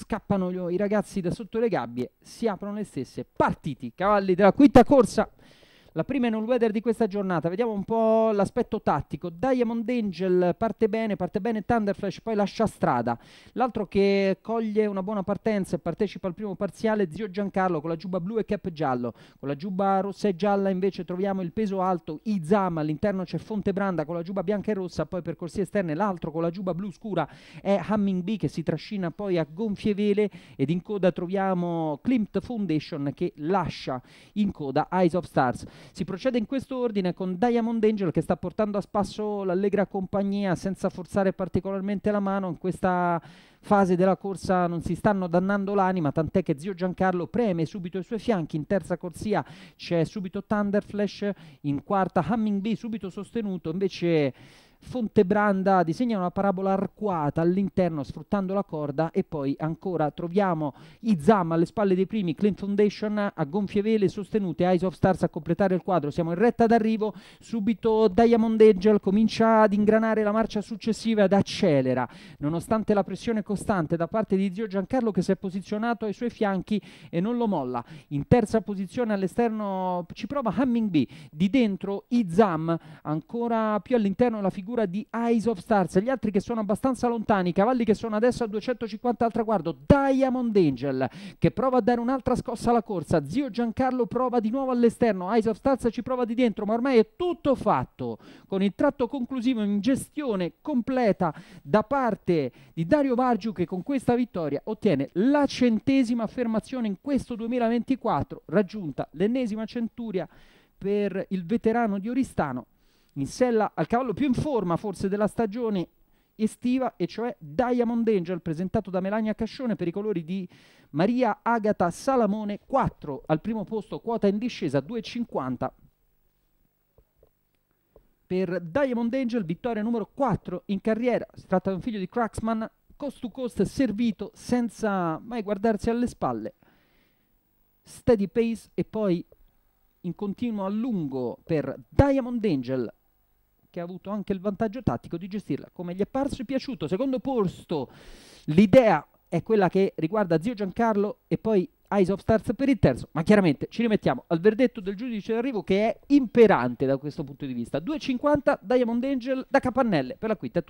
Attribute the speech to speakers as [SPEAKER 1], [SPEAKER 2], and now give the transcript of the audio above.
[SPEAKER 1] scappano i ragazzi da sotto le gabbie, si aprono le stesse, partiti, cavalli della quinta corsa la prima in all weather di questa giornata. Vediamo un po' l'aspetto tattico. Diamond Angel parte bene, parte bene Thunderflash, poi lascia strada. L'altro che coglie una buona partenza e partecipa al primo parziale, Zio Giancarlo con la giubba blu e cap giallo. Con la giubba rossa e gialla invece troviamo il peso alto, Izam, all'interno c'è Fontebranda con la giubba bianca e rossa, poi per corsie esterne l'altro con la giubba blu scura è Humming Bee che si trascina poi a gonfie vele ed in coda troviamo Klimt Foundation che lascia in coda Eyes of Stars. Si procede in questo ordine con Diamond Angel che sta portando a spasso l'allegra compagnia senza forzare particolarmente la mano. In questa fase della corsa non si stanno dannando l'anima, tant'è che zio Giancarlo preme subito i suoi fianchi, in terza corsia c'è subito Thunderflash, in quarta Humming Bee subito sostenuto, invece Fontebranda disegna una parabola arcuata all'interno sfruttando la corda e poi ancora troviamo Izam alle spalle dei primi, Clint Foundation a gonfie vele sostenute, Eyes of Stars a completare il quadro, siamo in retta d'arrivo, subito Diamond Angel comincia ad ingranare la marcia successiva ed accelera, nonostante la pressione costante da parte di zio Giancarlo che si è posizionato ai suoi fianchi e non lo molla. In terza posizione all'esterno ci prova Humming Bee, di dentro Izam ancora più all'interno la figura figura di Eyes of Stars, gli altri che sono abbastanza lontani, i cavalli che sono adesso a 250 al traguardo, Diamond Angel che prova a dare un'altra scossa alla corsa, Zio Giancarlo prova di nuovo all'esterno, Eyes of Stars ci prova di dentro, ma ormai è tutto fatto, con il tratto conclusivo in gestione completa da parte di Dario Vargiu che con questa vittoria ottiene la centesima affermazione in questo 2024, raggiunta l'ennesima centuria per il veterano di Oristano in sella al cavallo più in forma forse della stagione estiva, e cioè Diamond Angel, presentato da Melania Cascione per i colori di Maria Agata Salamone, 4 al primo posto, quota in discesa 2,50 per Diamond Angel, vittoria numero 4 in carriera. Si tratta di un figlio di Cracksman, cost to cost servito senza mai guardarsi alle spalle. Steady pace e poi in continuo a lungo per Diamond Angel che ha avuto anche il vantaggio tattico di gestirla come gli è parso e piaciuto. Secondo posto, l'idea è quella che riguarda Zio Giancarlo e poi Eyes of Stars per il terzo, ma chiaramente ci rimettiamo al verdetto del giudice d'arrivo che è imperante da questo punto di vista. 2,50 Diamond Angel da Capannelle per la quinta.